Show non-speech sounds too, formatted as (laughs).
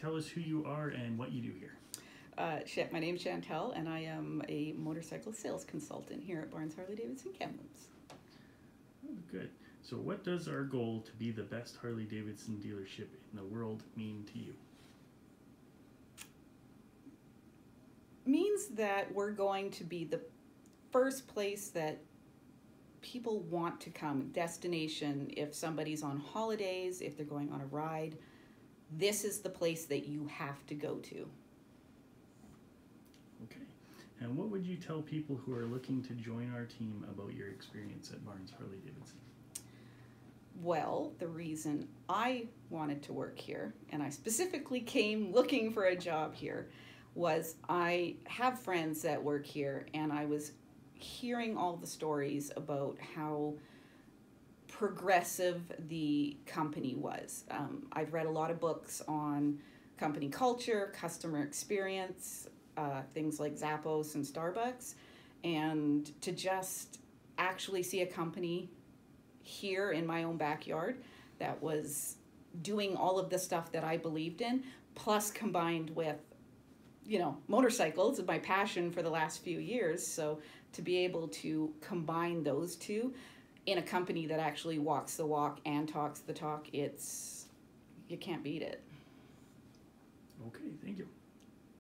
tell us who you are and what you do here. Uh, my name's Chantele, and I am a motorcycle sales consultant here at Barnes Harley Davidson Kamloops. Oh, good. So, what does our goal to be the best Harley Davidson dealership in the world mean to you? Means that we're going to be the first place that people want to come, destination, if somebody's on holidays, if they're going on a ride, this is the place that you have to go to. Okay. And what would you tell people who are looking to join our team about your experience at Barnes Harley Davidson? Well, the reason I wanted to work here, and I specifically came (laughs) looking for a job here, was I have friends that work here, and I was hearing all the stories about how progressive the company was. Um, I've read a lot of books on company culture, customer experience, uh, things like Zappos and Starbucks, and to just actually see a company here in my own backyard that was doing all of the stuff that I believed in, plus combined with, you know, motorcycles, my passion for the last few years. So to be able to combine those two in a company that actually walks the walk and talks the talk, it's, you can't beat it. Okay, thank you.